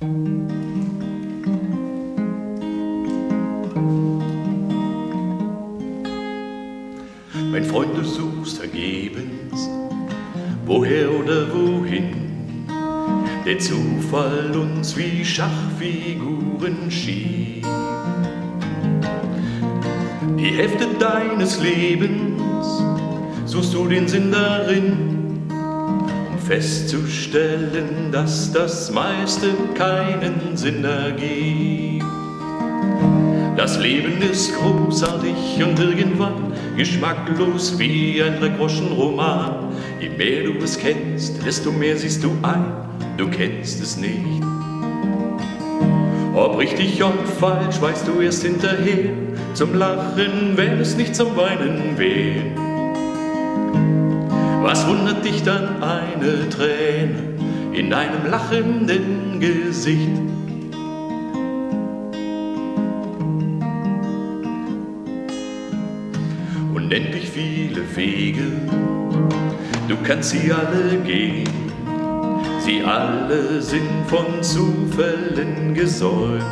Mein Freund, du suchst vergebens, woher oder wohin der Zufall uns wie Schachfiguren schiebt. Die Hälfte deines Lebens suchst du den Sinn darin, festzustellen, dass das meiste keinen Sinn ergibt. Das Leben ist großartig und irgendwann geschmacklos wie ein Dreigroschenroman. Je mehr du es kennst, desto mehr siehst du ein, du kennst es nicht. Ob richtig und falsch, weißt du erst hinterher, zum Lachen, wenn es nicht zum Weinen wäre. Was wundert dich dann eine Träne in einem lachenden Gesicht? Unendlich viele Wege, du kannst sie alle gehen, sie alle sind von Zufällen gesäumt.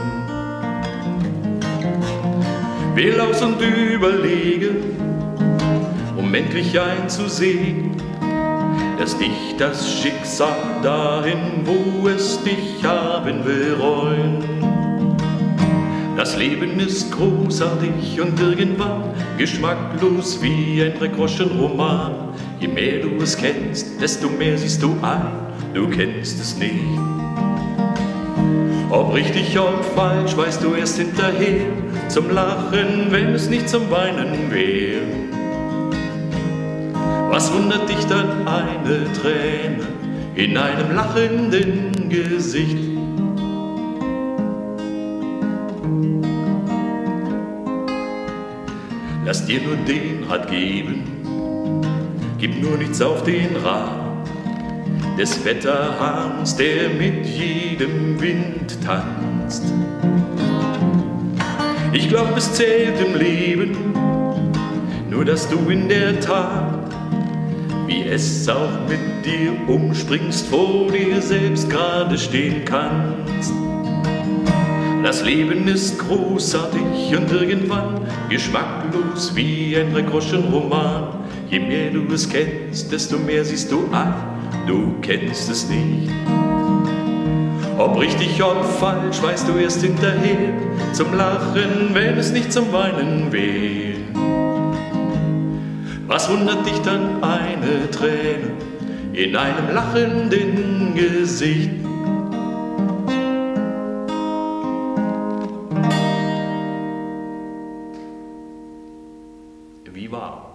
Wähl aus und überlege, endlich einzusehen, dass dich das Schicksal dahin, wo es dich haben will, räumt. Das Leben ist großartig und irgendwann geschmacklos wie ein Dreigroschenroman. Je mehr du es kennst, desto mehr siehst du ein, du kennst es nicht. Ob richtig und falsch, weißt du erst hinterher, zum Lachen, wenn es nicht zum Weinen wäre. Was wundert dich dann eine Träne in einem lachenden Gesicht? Lass dir nur den Rat geben, gib nur nichts auf den Rat des Wetterhahns, der mit jedem Wind tanzt. Ich glaub, es zählt im Leben nur, dass du in der Tat, wie es auch mit dir umspringst, vor dir selbst gerade stehen kannst. Das Leben ist großartig und irgendwann geschmacklos wie ein Dreigroschenroman. Je mehr du es kennst, desto mehr siehst du ein, du kennst es nicht. Ob richtig oder falsch, weißt du erst hinterher, zum Lachen, wenn es nicht zum Weinen wäre. Was wundert dich dann eine Träne in einem lachenden Gesicht? Wie wahr?